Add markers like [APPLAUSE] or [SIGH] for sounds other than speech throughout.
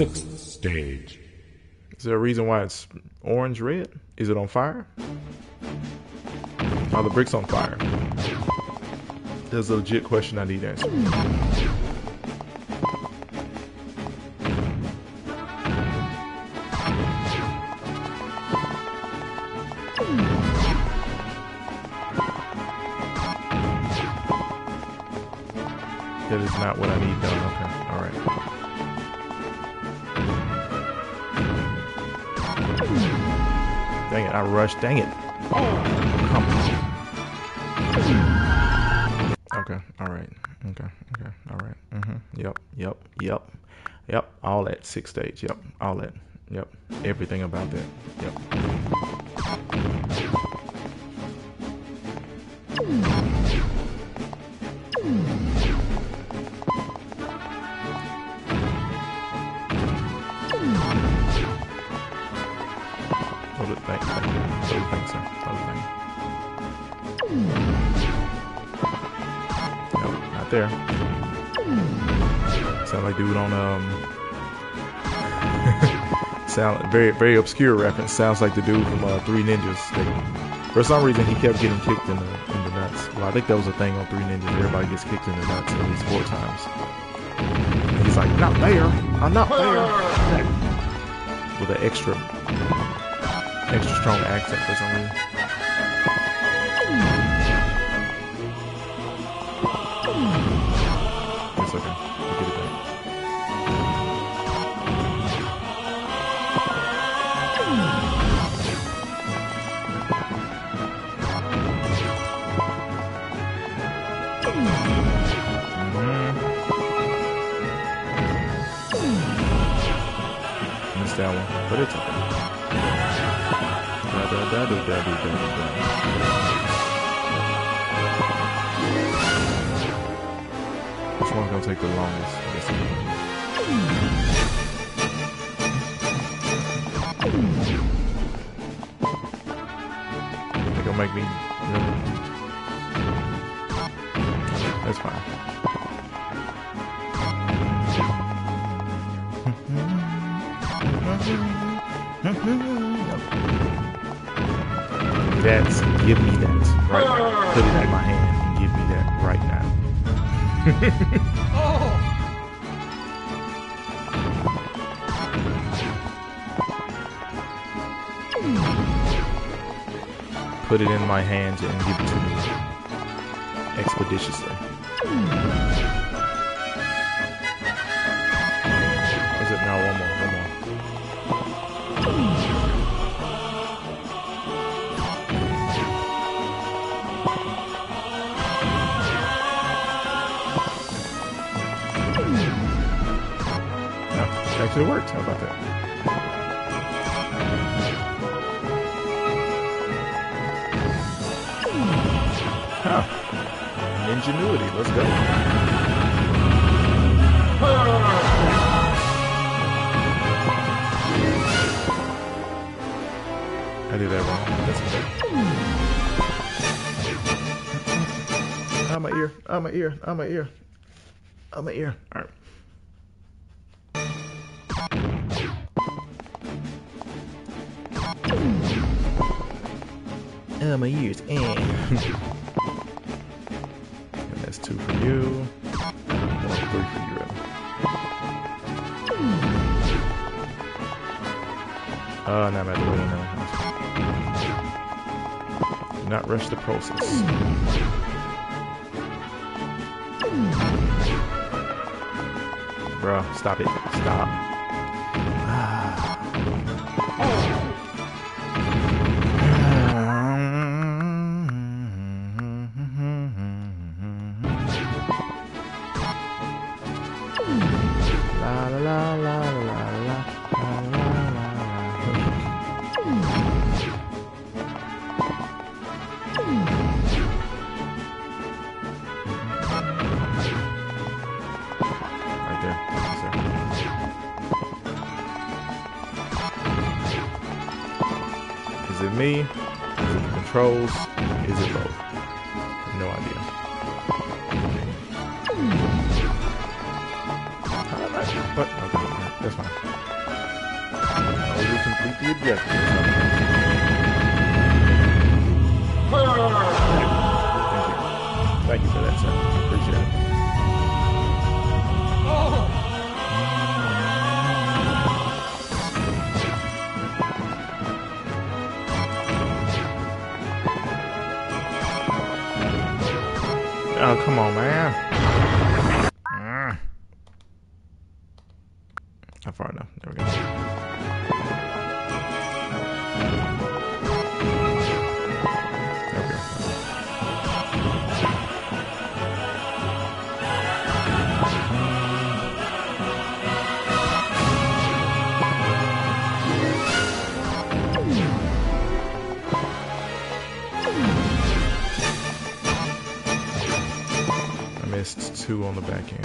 Sixth stage. Is there a reason why it's orange red? Is it on fire? Are the bricks on fire? That's a legit question I need answered. That is not what I need done. Okay, all Dang it, I rushed. Dang it. On. Okay, all right. Okay, okay, all right. Mm-hmm. Yep, yep, yep. Yep, all that. Six stage. Yep, all that. Yep, everything about that. Yep. What do you think? What do you think, sir? What do you think? Nope, not there. Sound like dude on um. [LAUGHS] sound very very obscure reference. Sounds like the dude from uh, Three Ninjas. That, for some reason, he kept getting kicked in the in the nuts. Well, I think that was a thing on Three Ninjas. Everybody gets kicked in the nuts at least four times. He's like, not there. I'm not there. With an extra extra strong accent for some reason. Which one's gonna take the longest? They're gonna make me. That's fine. That's give me that right now. Put it in my hand and give me that right now. [LAUGHS] Oh. Put it in my hands and give it to me expeditiously. Actually worked. How about that? Huh. Ingenuity. Let's go. I did that wrong. That's okay. I'm my ear. I'm my ear. I'm my ear. I'm my ear. All right. Eh. [LAUGHS] and that's two for you. One, three for you. Oh, now I'm at the now. Do not rush the process. Bro, stop it. Stop. Yes, sir. Is it me? Is it the controls? Is it both? No idea. What? Okay. That's fine. We complete the objective. Oh, come on, man. Two on the back end.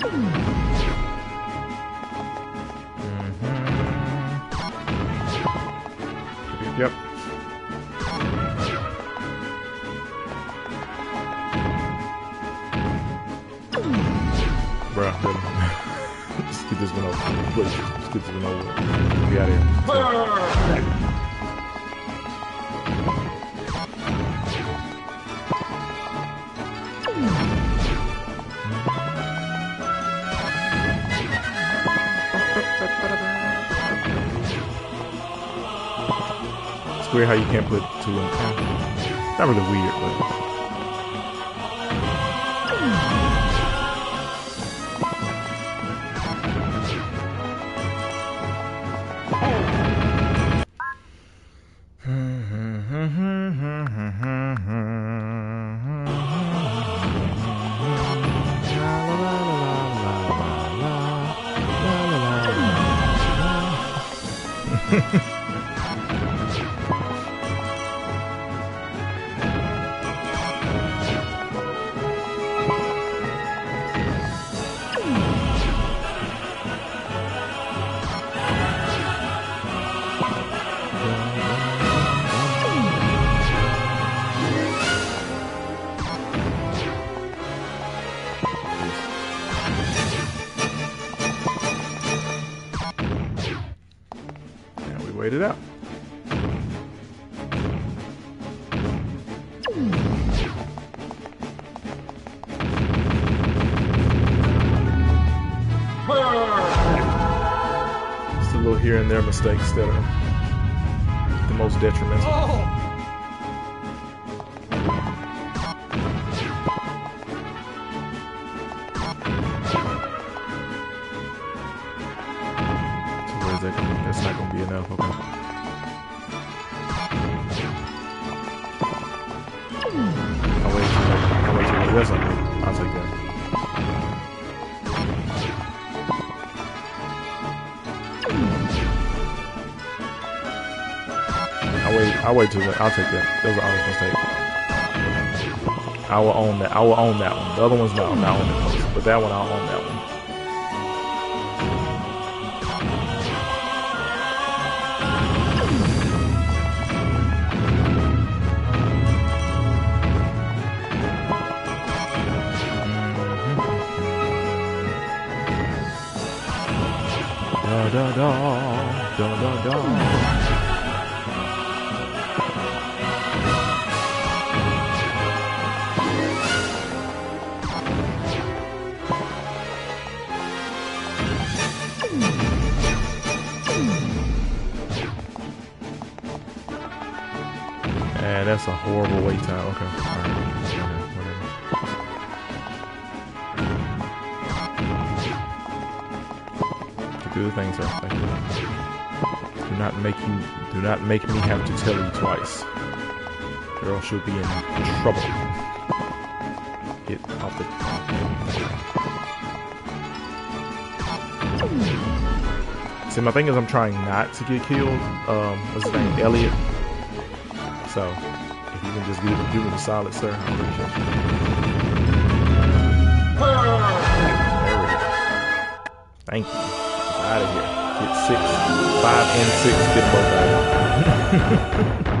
Mhm. Yep. Bruh. [LAUGHS] Let's get this one over. Let's get this one over. Be out of here. Weird how you can't put two in. Not really weird, but. [LAUGHS] wait it out. Just a little here and there mistakes that are the most detrimental. So Be enough. Okay. I'll wait I'll wait till. I'll take that. I'll wait. I'll till that. Take that. Those are honest mistake. I will own that. I will own that one. The other one's not. Not owning those, but that one I'll own that one. Da da da da da. That's a horrible wait time. Okay. Do the thing, sir. Thank you. Do not make you do not make me have to tell you twice. Girl should be in trouble. Get off the See my thing is I'm trying not to get killed. Um what's his name? Elliot. So if you can just give, give it a solid, sir, I appreciate you. Thank you. Out of here. Get six, five and six. Get both out. [LAUGHS]